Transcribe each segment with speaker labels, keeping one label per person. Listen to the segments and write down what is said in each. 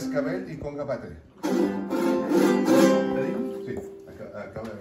Speaker 1: cascabel y conga patria.
Speaker 2: ¿Te digo?
Speaker 1: Sí, acabo de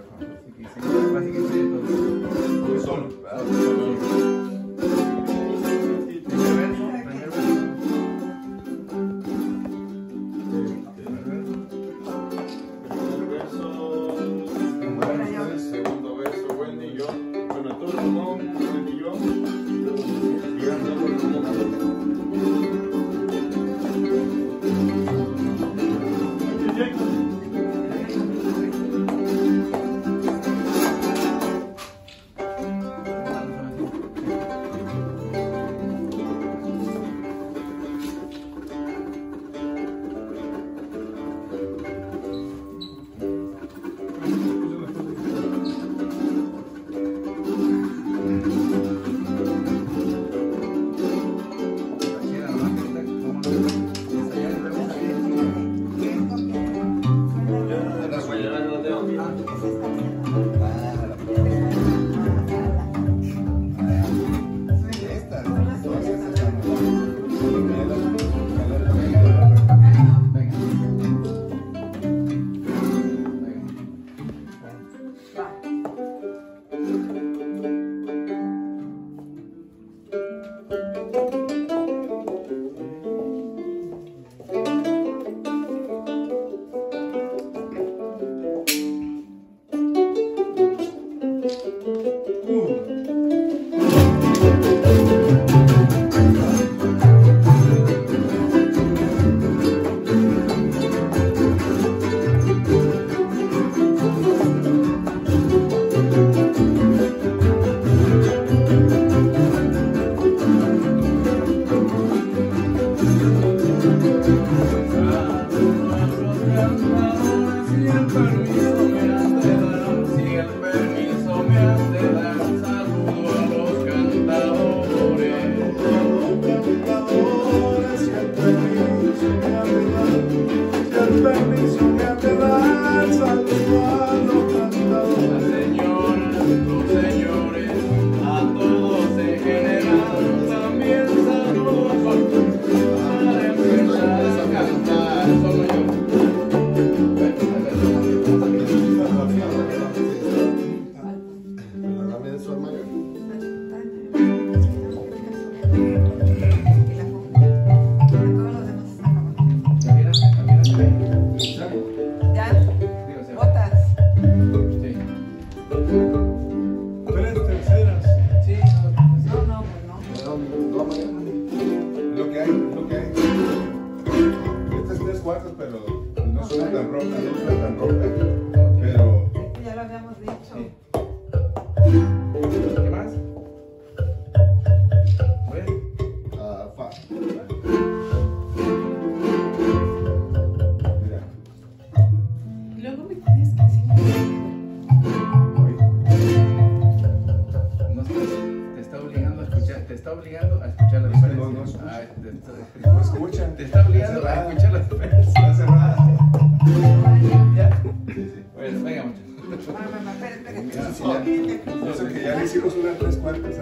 Speaker 2: Lo
Speaker 1: que hay, lo que hay. Estas tres cuartas, pero no son tan rotas, no son tan rotas. Pero.
Speaker 3: Esto ya lo habíamos dicho.
Speaker 2: ¿Qué más?
Speaker 1: Uh, fa. mira
Speaker 3: Luego me tienes que
Speaker 2: enseñar. está obligando a escuchar las.
Speaker 1: No, no
Speaker 2: escucha. Te,
Speaker 1: no escucha.
Speaker 2: Te está obligando a escuchar las.
Speaker 1: Está cerrada.
Speaker 2: ¿Ya?
Speaker 1: Sí, sí.
Speaker 2: Venga,
Speaker 1: que ya les hicimos unas tres cuartas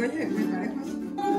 Speaker 1: 可
Speaker 2: 以可以来一